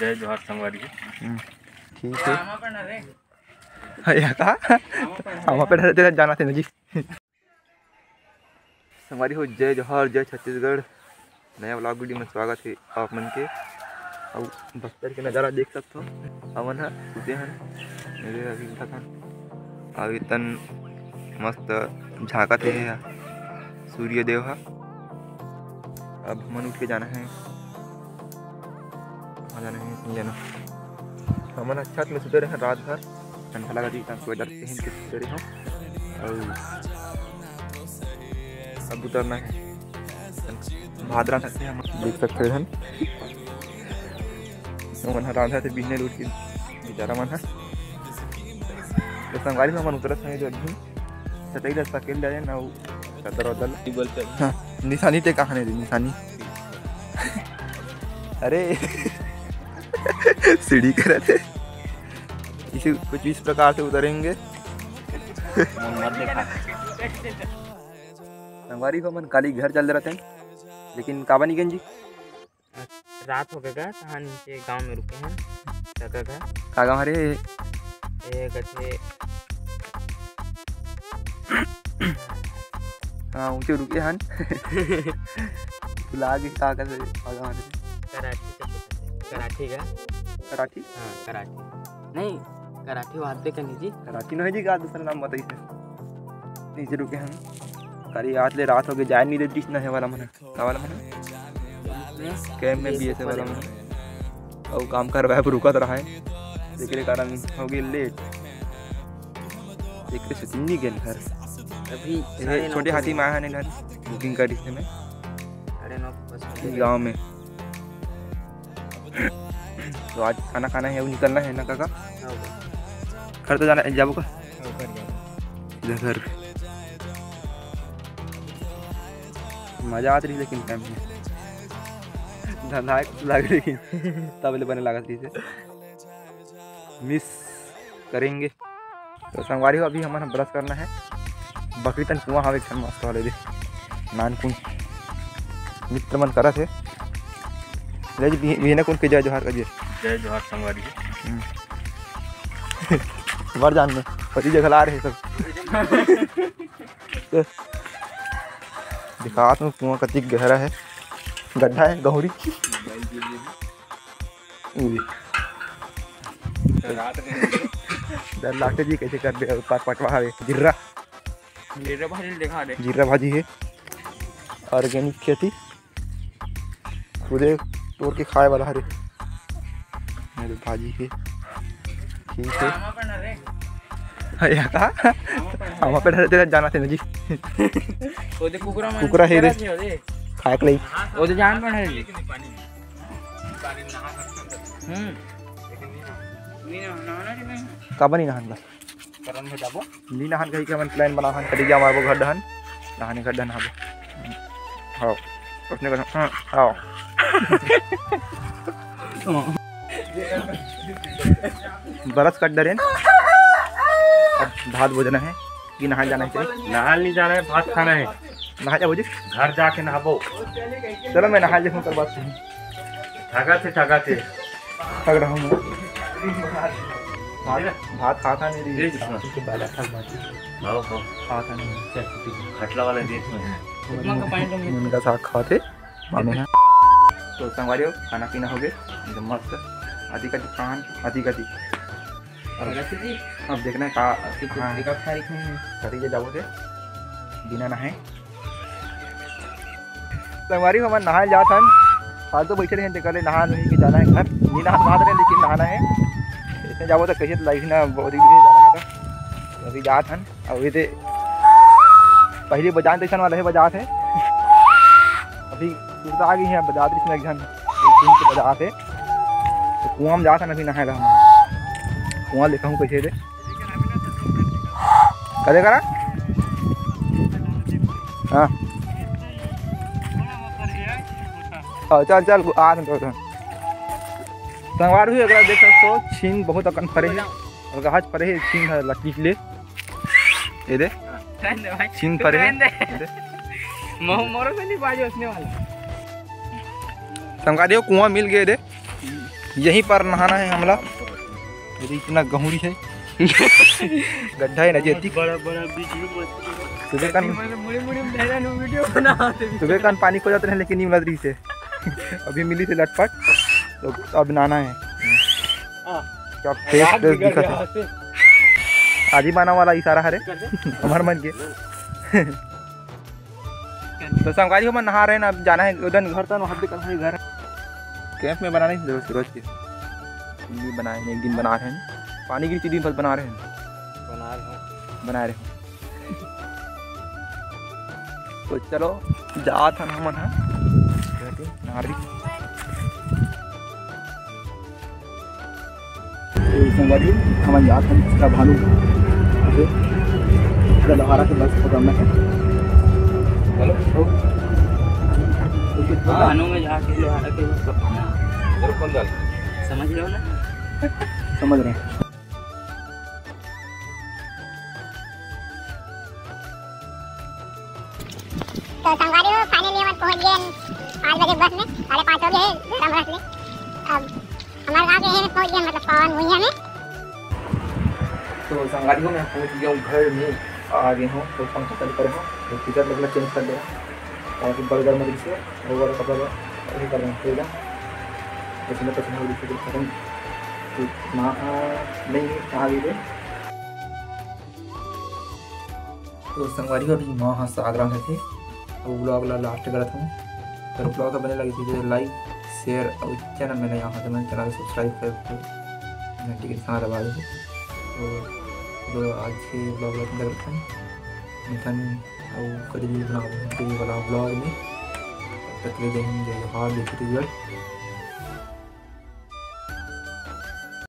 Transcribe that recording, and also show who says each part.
Speaker 1: जय जोहार संगवारी
Speaker 2: ठीक है कहा हम पे जाना थे ना जी। संगवारी हो जय जोहार जय छत्तीसगढ़। नया ब्लॉग वीडियो में स्वागत है आप मन के। और बस्तर के नज़ारा देख सकते हो। हमन है उदे हन मेरे अभी था। अभी तन मस्त झाँकत है यहाँ सूर्य देव हा। अब मन उठ के जाना है। कहाँ जाना है नहीं जाना हमन छत में सुते रहे रात भर। ठंडा लगा दी स्वेटर पहन के सुते रहे और अब उतरना है। भादरा तक से हम। देख सकते हैं। मन राधा थे बिजने लूट के बेचारा मन है। तो संगवारी में मन उतरत है जो अभी। सटई दा सकेल जाए ना वो सदर वदल हाँ निशानी ते कहाँ नहीं निशानी। अरे। सीढ़ी कर थे इसी कुछ इस प्रकार से उतरेंगे। संगवारी को मन काली घर चल रहे थे लेकिन काबा नहीं गंजी
Speaker 3: रात हो गएगा तहाँ नीचे गाँव में रुके हैं? जगह का
Speaker 2: हमारे
Speaker 3: ये गठे
Speaker 2: हाँ ऊँचे रुके हन बुला के
Speaker 3: कराठी से। पूछते कराठी का
Speaker 2: कराठी?
Speaker 3: हाँ कराठी। नहीं। कराठी वाद्य का नहीं जी
Speaker 2: कराची नहीं जी का दूसरा नाम बताइए। नीचे रुके हम। करी आज ले रात हो गई जाए नहीं देती ना है वाला मन। का वाला मन? कैम्प में भी ऐसे वाला मन। और काम कर रहा है रुकत रहा है। जेकरे कारण हो गई लेट जेकरे से नहीं गए घर।
Speaker 3: अभी
Speaker 2: छोटे हाथी में आया है घर? बुकिंग करी थी मैं गाँव में। तो आज खाना खाना है वो निकलना है ना, काका? घर तो जाना है, जाबो का? घर मज़ा आती रही लेकिन कैंप में। धंधा लग रही तब ले बने रही से। मिस करेंगे। तो संगवारी अभी हमारा ब्रश करना है। बकरी तन कुआँ हवे छन मस्त वाले दे। नानकुन। मित्र मन करा थे ले जी बिना कुन के जय जोहार करिए
Speaker 1: जय जोहार संगवारी
Speaker 2: वर जान में पति जगह ला रहे सब दिखात में कुआँ कति गहरा है गड्ढा है गहरी। डर लागते जी कैसे कर दे पास पटवा हवे जिर्रा
Speaker 3: मेरे भाई दिखा दे
Speaker 2: जीरा भाजी है ऑर्गेनिक खेती खुदे तोड़ के खाए वाला हरे। मेरे भाजी है ठीक है। अरे कहा? हम पे डरते जाना थे ना जी।
Speaker 3: ओदे कुकरा में
Speaker 2: कुकरा है रे। खाए के लिए
Speaker 3: ओदे जान पण है। जी हम्म।
Speaker 2: कब नहीं नहान।
Speaker 3: करन में जाबो।
Speaker 2: नी नहान कहीं के मन प्लान बना हन करी जा मारबो घर दहन नहाने घर दहन हाबो। हाँ उसने कहा हाँ आओ। बरस कट डरे अब भात भोजना है कि नहा जाना चाहिए
Speaker 1: नहाल नहीं जाना है भात खाना है।
Speaker 2: नहा जा? बोझे
Speaker 1: घर जाके नहाबो।
Speaker 2: चलो मैं नहा हूँ कर बात सुनू
Speaker 1: ठगा थे ठगा थे
Speaker 2: थक रहा हूँ मैं भात भात खाता नहीं खाता नहीं
Speaker 1: खटला वाला दे इसमें।
Speaker 3: उपमा का पानी तो मिल
Speaker 2: उनका साग खाते। मामे हैं तो संगवारियों खाना पीना हो गया। एकदम मस्त। आदि का दुकान आदि का दी अब देखना है का
Speaker 3: एक
Speaker 2: हाँ।
Speaker 3: एक तारीख में।
Speaker 2: से बिना नहाए। संगवारी हमारे नहाए जात हन फालतू तो बैठे रहे कल नहा नहीं के जाना है घर। नहीं नहा नहा रहे लेकिन नहाना है। इसमें जाबो तो कैसे लाइफ ना बहुत ही जाना है तो। अभी जात हन और ये पहले बजान स्टेशन वाला है बजात है। अभी आ गई है इसमें एक है तो कुआँ में नहाएगा कुआँ लिखा हूँ कैसे थे कदे करा? हाँ। हाँ, चल चल आ तो। संगवार हुई अगर देख सकते हो छीन बहुत अकन फरे है। और गाछ फरे है छीन है लकड़ी के लिए। ये दे। छीन फरे है।
Speaker 3: मोरो से नहीं बाजी उसने वाला।
Speaker 2: संगवार देखो कुआँ मिल गए दे यहीं पर नहाना है हमला। यदि इतना गहूरी है। गड्ढा है नज़दीक
Speaker 1: बड़ा बड़ा मछली
Speaker 2: सुबह का सुबह का पानी खो जाते हैं लेकिन नहीं मिला से। अभी मिली थी लटपट तो अब नहाना है। क्या फेस दिखा था। आज ही माना वाला इशारा हरे। हमार मन के। तो संगवारी हम नहा रहे हैं ना अब जाना है उधर घर। तक वहाँ पे करना है घर कैंप में बनाने की ज़रूरत सूरज के ये बनाए हैं एक दिन बना रहे हैं। पानी की चीज़ बस बना रहे हैं।
Speaker 3: बना रहा हूँ।
Speaker 2: बना रहे हैं। तो चलो जा था ना मन है नारी संगवारी हम याद हम इसका भालू। लहारा के बस पकड़ना है। हेलो
Speaker 3: में जाके के। समझ रहे हो ना?
Speaker 2: समझ रहे हैं।
Speaker 4: तो संगवारी हो फाइनली हम पहुँच गए। पाँच बजे बस में साढ़े पाँच हो गए गरम रस में अब हमारे गाँव के है में पहुँच गए मतलब पवन भुइया में
Speaker 2: तो संगारी को मैं पहुँच गया हूँ घर में। आ गए हूँ तो पंखा चालू करे हूँ तो टिकट मतलब चेंज कर देगा और बर्गर मरीज़ से वो वाला कपड़ा वही कर देंगे ठीक है? पसीना हो। रही खत्म तो नहीं कहाँ तो संगवारी को अभी माँ हाँ आगरा में थे तो ब्लॉग ला लास्ट करत हूँ। तो ब्लॉग तो बने लगी थी तो लाइक शेयर और चैनल मैंने यहाँ से, मैंने चैनल सब्सक्राइब कर घंटी के निशान दबा दो तो आज के ब्लॉग में लग है। निकन और कभी भी बनाओ कभी वाला ब्लॉग में तक ले जाएँगे जय हार देखते